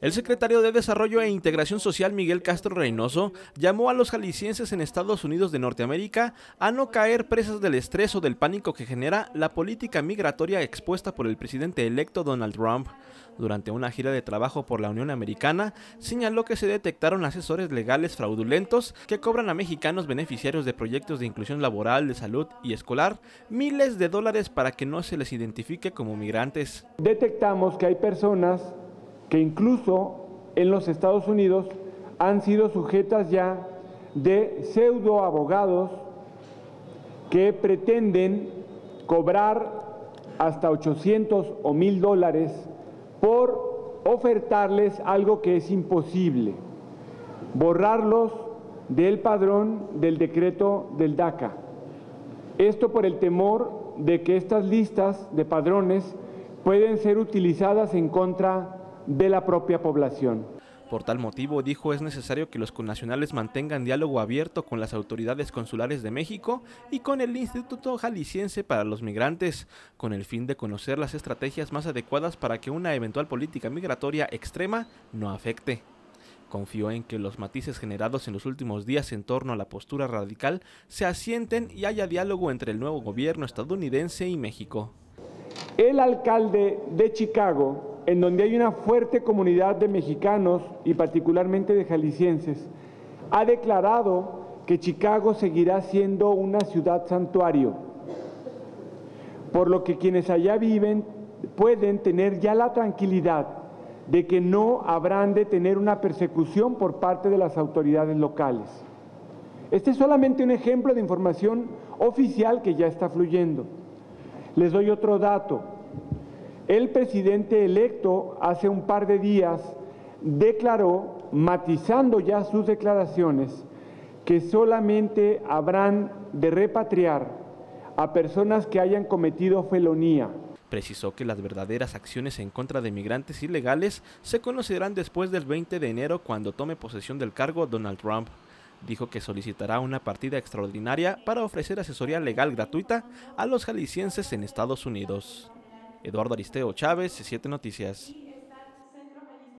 El secretario de Desarrollo e Integración Social Miguel Castro Reynoso llamó a los jaliscienses en Estados Unidos de Norteamérica a no caer presas del estrés o del pánico que genera la política migratoria expuesta por el presidente electo Donald Trump. Durante una gira de trabajo por la Unión Americana, señaló que se detectaron asesores legales fraudulentos que cobran a mexicanos beneficiarios de proyectos de inclusión laboral, de salud y escolar miles de dólares para que no se les identifique como migrantes. Detectamos que hay personas que incluso en los Estados Unidos han sido sujetas ya de pseudo abogados que pretenden cobrar hasta 800 o 1000 dólares por ofertarles algo que es imposible, borrarlos del padrón del decreto del DACA. Esto por el temor de que estas listas de padrones pueden ser utilizadas en contra de la propia población. Por tal motivo, dijo, es necesario que los connacionales mantengan diálogo abierto con las autoridades consulares de México y con el Instituto Jalisciense para los Migrantes, con el fin de conocer las estrategias más adecuadas para que una eventual política migratoria extrema no afecte. Confió en que los matices generados en los últimos días en torno a la postura radical se asienten y haya diálogo entre el nuevo gobierno estadounidense y México. El alcalde de Chicago en donde hay una fuerte comunidad de mexicanos y particularmente de jaliscienses, ha declarado que Chicago seguirá siendo una ciudad santuario, por lo que quienes allá viven pueden tener ya la tranquilidad de que no habrán de tener una persecución por parte de las autoridades locales. Este es solamente un ejemplo de información oficial que ya está fluyendo. Les doy otro dato. El presidente electo hace un par de días declaró, matizando ya sus declaraciones, que solamente habrán de repatriar a personas que hayan cometido felonía. Precisó que las verdaderas acciones en contra de migrantes ilegales se conocerán después del 20 de enero cuando tome posesión del cargo Donald Trump. Dijo que solicitará una partida extraordinaria para ofrecer asesoría legal gratuita a los jaliscienses en Estados Unidos. Eduardo Aristeo Chávez, Siete Noticias.